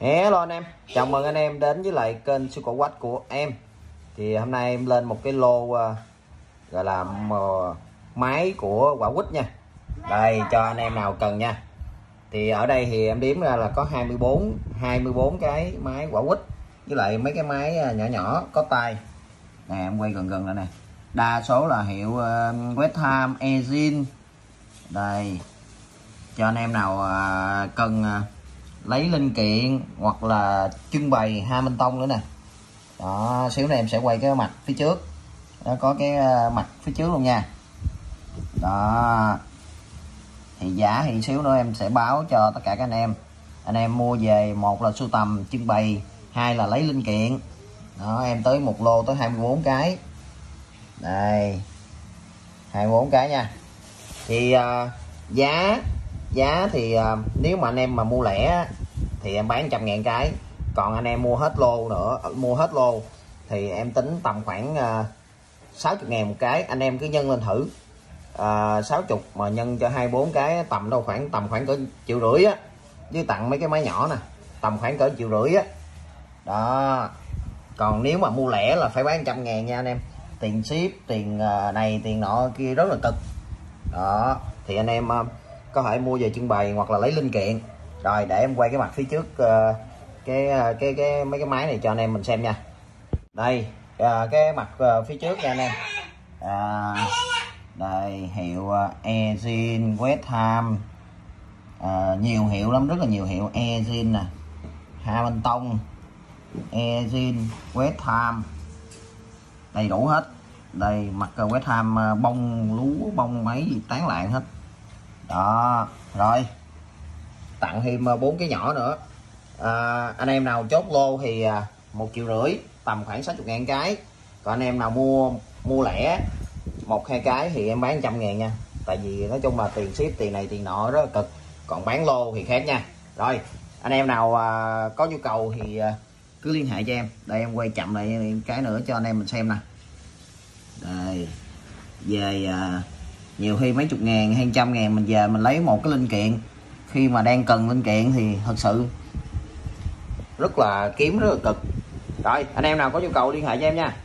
Hello anh em, chào mừng anh em đến với lại kênh siêu cổ quách của em. Thì hôm nay em lên một cái lô uh, gọi là uh, máy của quả quýt nha. Đây cho anh em nào cần nha. Thì ở đây thì em đếm ra là có 24 24 cái máy quả quýt Với lại mấy cái máy ờ, nhỏ nhỏ có tay. Nè em quay gần gần lại nè. Đa số là hiệu ờ, uh, Westham Engine. Đây. Cho anh em nào uh, cần uh, lấy linh kiện hoặc là trưng bày hai minh tông nữa nè. Đó xíu này em sẽ quay cái mặt phía trước. Nó có cái ờ, mặt phía trước luôn nha. Đó. Thì giá thì xíu nữa em sẽ báo cho tất cả các anh em. Anh em mua về một là sưu tầm trưng bày hai là lấy linh kiện. Đó em tới một lô tới 24 cái. Đây. 24 cái nha. Thì uh, giá giá thì uh, nếu mà anh em mà mua lẻ thì em bán trăm ngàn cái. Còn anh em mua hết lô nữa ờ, mua hết lô thì em tính tầm khoảng à, uh, 60 ngàn một cái. Anh em cứ nhân lên thử. À, uh, 60 mà nhân cho 24 cái tầm đâu khoảng tầm khoảng cỡ triệu rưỡi á. Với tặng mấy cái máy nhỏ nè tầm khoảng cỡ triệu rưỡi á. Đó. Còn nếu mà mua lẻ là phải bán trăm ngàn nha anh em. Tiền ship tiền này tiền nọ kia rất là cực. Đó. Thì anh em có thể mua về trưng bày hoặc là lấy linh kiện. Rồi để em quay cái mặt phía trước uh, cái ờ, cái cái mấy cái máy này cho anh em mình xem nha. Đây uh, cái mặt uh, phía trước nha anh em. À, đây hiệu uh, Ezin Westham uh, nhiều hiệu lắm rất là nhiều hiệu. Ezin nè Hamilton Ezin Westham đầy đủ hết. Đây mặt uh, Westham uh, bông lúa bông mấy gì tán lạng hết đó rồi. Tặng thêm ờ, bốn cái nhỏ nữa. À, anh em nào chốt lô thì à, một triệu rưỡi tầm khoảng 60 ngàn cái. Còn anh em nào mua mua lẻ một hai cái thì em bán trăm ngàn nha. Tại vì nói chung là tiền ship tiền này tiền nọ rất là cực. Còn bán lô thì khác nha. Rồi anh em nào à, có nhu cầu thì à, cứ liên hệ cho em. Đây em quay chậm lại cái nữa cho anh em mình xem nè. Đây về à, nhiều khi mấy chục ngàn hay trăm ngàn mình về mình lấy một cái linh kiện. Khi mà đang cần linh kiện thì thật sự rất là kiếm rất là cực. Rồi, anh em nào có nhu cầu liên hệ cho em nha.